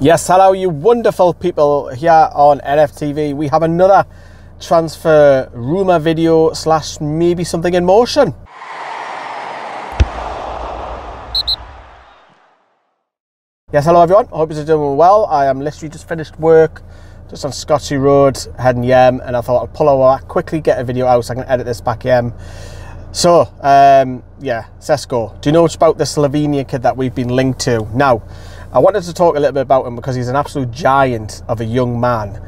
Yes, hello, you wonderful people here on NFTV. We have another transfer rumor video slash maybe something in motion. Yes, hello everyone. I hope you're doing well. I am literally just finished work, just on Scotty Road, heading yem, and I thought I'd pull over, quickly get a video out so I can edit this back yem. So, um, yeah, Sesko. Do you know about the Slovenia kid that we've been linked to? Now, I wanted to talk a little bit about him because he's an absolute giant of a young man.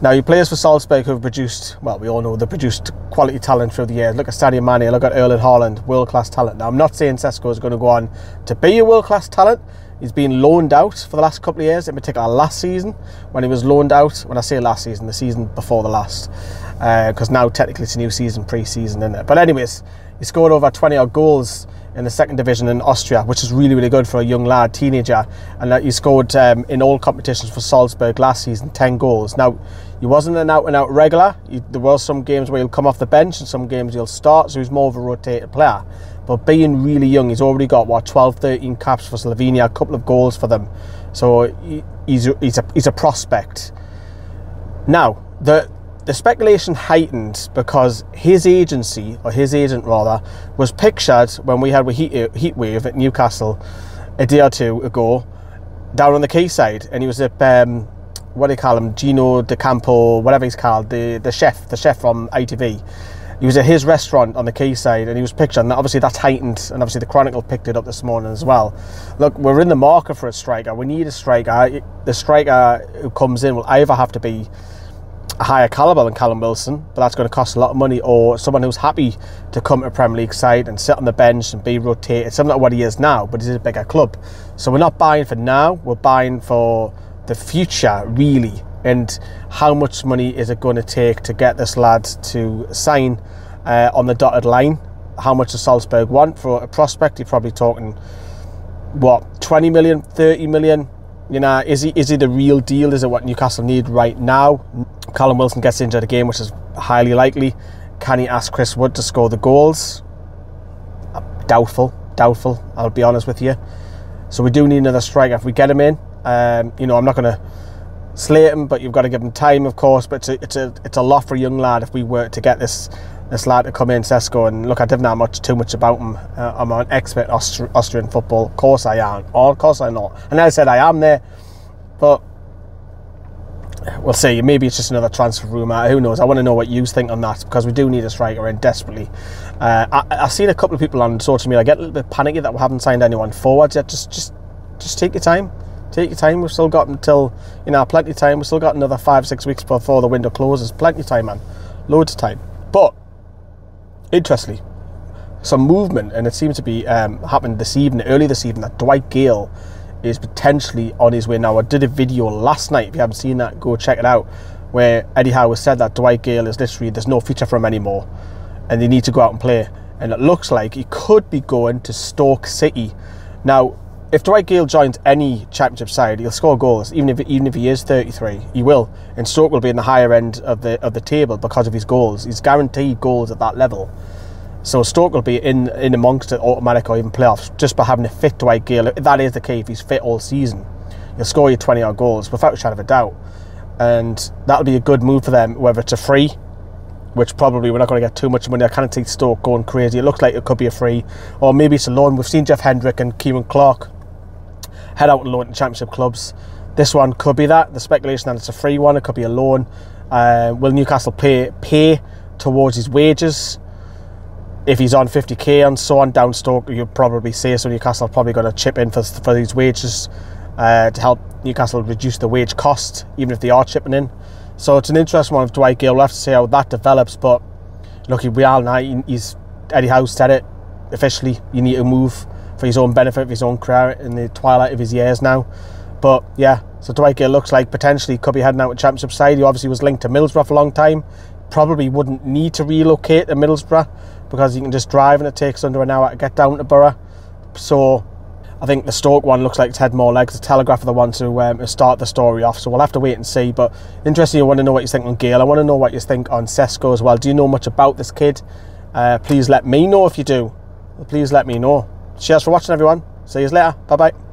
Now, he plays for Salzburg, who have produced, well, we all know they've produced quality talent through the years. Look at Sadio Mane, look at Erling Haaland, world class talent. Now, I'm not saying Sesko is going to go on to be a world class talent, He's been loaned out for the last couple of years, in particular last season when he was loaned out. When I say last season, the season before the last, because uh, now technically it's a new season, pre-season, isn't it? But anyways, he scored over 20 odd goals in the second division in Austria, which is really, really good for a young lad, teenager. And that he scored um, in all competitions for Salzburg last season 10 goals. Now, he wasn't an out and out regular. He, there were some games where he'll come off the bench and some games he'll start, so he's more of a rotated player. But being really young, he's already got what 12, 13 caps for Slovenia, a couple of goals for them. So he, he's he's a he's a prospect. Now the the speculation heightened because his agency or his agent rather was pictured when we had a heat, heat wave at Newcastle a day or two ago down on the quayside, and he was at um, what do you call him, Gino D'Acampo, whatever he's called, the the chef, the chef from ITV he was at his restaurant on the quayside and he was pictured. And obviously that's heightened and obviously the chronicle picked it up this morning as well. Look we're in the market for a striker. We need a striker. The striker who comes in will either have to be higher caliber than Callum Wilson but that's going to cost a lot of money or someone who's happy to come to Premier League side and sit on the bench and be rotated similar to what he is now but he's a bigger club so we're not buying for now we're buying for the future really and how much money is it going to take to get this lad to sign uh, on the dotted line? How much does Salzburg want for a prospect? You're probably talking what 20 million, 30 million. You know, is he is he the real deal? Is it what Newcastle need right now? Callum Wilson gets into the game, which is highly likely. Can he ask Chris Wood to score the goals? Doubtful, doubtful. I'll be honest with you. So we do need another striker. If we get him in, um, you know, I'm not going to slate him, but you've got to give him time, of course. But it's a, it's a, it's a lot for a young lad if we were to get this this lad to come in, Sesko. And look, I didn't know much too much about him. Uh, I'm an expert Austri- Austrian football. Of course I am. Or of course I'm not. And I said I am there, but we'll see. Maybe it's just another transfer rumour. Who knows? I want to know what you think on that because we do need a striker in desperately. Uh, I, have seen a couple of people on social media get a little bit panicky that we haven't signed anyone forwards yet. Just, just, just take your time take your time. We've still got until, you know, plenty of time. We've still got another five, six weeks before the window closes. Plenty of time, man. Loads of time. But, interestingly, some movement, and it seems to be um, happened this evening, early this evening, that Dwight Gayle is potentially on his way now. I did a video last night. If you haven't seen that, go check it out. Where Eddie Howe said that Dwight Gayle is literally, there's no future for him anymore. And they need to go out and play. And it looks like he could be going to Stoke City. Now, if Dwight Gayle joins any championship side, he'll score goals. Even if even if he is 33, he will. And Stoke will be in the higher end of the of the table because of his goals. He's guaranteed goals at that level. So Stoke will be in in amongst it automatic or even playoffs just by having a fit Dwight Gayle. If that is the key. if he's fit all season, he'll score you 20 odd goals without a shadow of a doubt. And that'll be a good move for them, whether it's a free, which probably we're not going to get too much money. I can't see Stoke going crazy. It looks like it could be a free, or maybe it's a loan. We've seen Jeff Hendrick and Ciaran Clark head out and loan to championship clubs. This one could be that. The speculation that it's a free one, it could be a loan. Uh, will Newcastle pay pay towards his wages? If he's on 50k and so on down Stoke, you'll probably see so. Newcastle are probably going to chip in for, for these wages uh, to help Newcastle reduce the wage cost, even if they are chipping in. So it's an interesting one with Dwight Gayle. We'll have to see how that develops. But look, we all know he's Eddie Howe said it officially. You need to move for his own benefit, for his own career in the twilight of his years now. But yeah, so Dwight Gayle looks like potentially could be heading out to Championship side. He obviously was linked to Middlesbrough for a long time. Probably wouldn't need to relocate to Middlesbrough because you can just drive and it takes under an hour to get down to Boro. So I think the Stoke one looks like it's had more legs. The Telegraph are the ones who um, start the story off, so we'll have to wait and see. But interesting, I want to know what you think on Gayle. I want to know what you think on Sesko as well. Do you know much about this kid? Uh, please let me know if you do. Please let me know. Cheers for watching, everyone. See you later. Bye bye.